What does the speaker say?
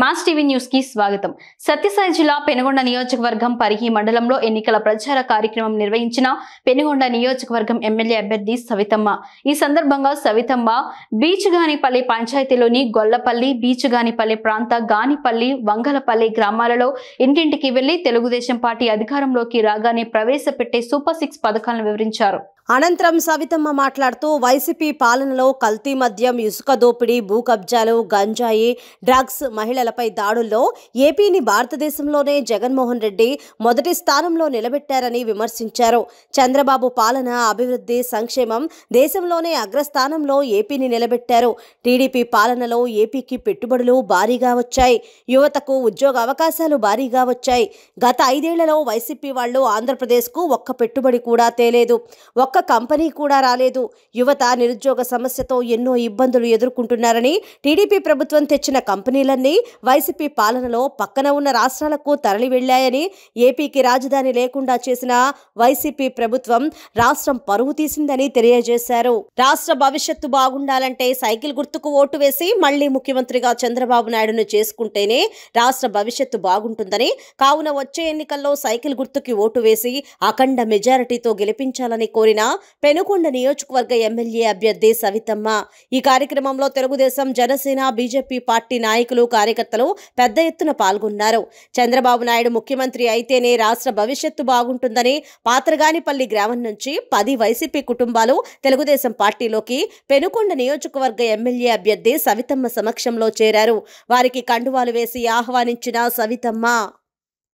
Mass TV న్యూస్కి స్వాగతం. సత్యసాయి జిల్లా పెనుగొండ నియోజకవర్గం పరిగి మండలంలో ఎన్నికల ప్రచార కార్యక్రమం నిర్వహించిన పెనుగొండ నియోజకవర్గం ఎమ్మెల్యే అభ్యర్థి సవితమ్మ. ఈ సందర్భంగా సవితమ్మ బీచుగానిపల్లి పంచాయతీలోని గొల్లపల్లి బీచుగానిపల్లి ప్రాంత గానిపల్లి వంగలపల్లి గ్రామాలలో ఇంటింటికి వెళ్ళి తెలుగుదేశం పార్టీ అధికారంలోకి రాగానే ప్రవేశపెట్టే సూపర్ సిక్స్ పథకాలను వివరించారు. అనంతరం సవితమ్మ మాట్లాడుతూ వైసీపీ పాలనలో కల్తీ మద్యం ఇసుక దోపిడీ భూ కబ్జాలు గంజాయి డ్రగ్స్ మహిళలపై దాడుల్లో ఏపీని భారతదేశంలోనే జగన్మోహన్ రెడ్డి మొదటి స్థానంలో నిలబెట్టారని విమర్శించారు. చంద్రబాబు పాలన అభివృద్ధి సంక్షేమం దేశంలోనే అగ్రస్థానంలో ఏపీని నిలబెట్టారు. టీడీపీ పాలనలో ఏపీకి పెట్టుబడులు భారీగా వచ్చాయి. యువతకు ఉద్యోగ అవకాశాలు భారీగా వచ్చాయి. గత ఐదేళ్ళలో వైసీపీ వాళ్ళు ఆంధ్రప్రదేశ్కు ఒక్క పెట్టుబడి కూడా తేలేదు. ఒక్క కంపెనీ కూడా రాలేదు. యువత నిరుద్యోగ సమస్యతో ఎన్నో ఇబ్బందులు ఎదుర్కొంటున్నారని టీడీపీ ప్రభుత్వం తెచ్చిన కంపెనీలన్నీ వైసీపీ పాలనలో పక్కన ఉన్న రాష్ట్రాలకు తరలి వెళ్ళాయని ఏపీకి రాజధాని లేకుండా చేసిన వైసీపీ ప్రభుత్వం రాష్ట్రం పరువు తీసిందని తెలియజేశారు. రాష్ట్ర భవిష్యత్తు బాగుండాలంటే సైకిల్ గుర్తుకు ఓటు వేసి మళ్ళీ ముఖ్యమంత్రిగా చంద్రబాబు నాయుడును చేసుకుంటేనే రాష్ట్ర భవిష్యత్తు బాగుంటుందని కావున వచ్చే ఎన్నికల్లో సైకిల్ గుర్తుకి ఓటు వేసి అఖండ మెజారిటీతో గెలిపించాలని కోరిన పెనుకొండ నియోజకవర్గ ఎమ్మెల్యే అభ్యర్థి సవితమ్మ. ఈ కార్యక్రమంలో తెలుగుదేశం జనసేన బీజేపీ పార్టీ నాయకులు కార్యకర్తలు పెద్ద ఎత్తున పాల్గొన్నారు. చంద్రబాబు నాయుడు ముఖ్యమంత్రి అయితేనే రాష్ట్ర భవిష్యత్తు బాగుంటుందని పాత్రగానిపల్లి గ్రామం నుంచి పది వైసీపీ కుటుంబాలు తెలుగుదేశం పార్టీలోకి పెనుకొండ నియోజకవర్గ ఎమ్మెల్యే అభ్యర్థి సవితమ్మ సమక్షంలో చేరారు. వారికి కండువాలు వేసి ఆహ్వానించిన సవితమ్మ.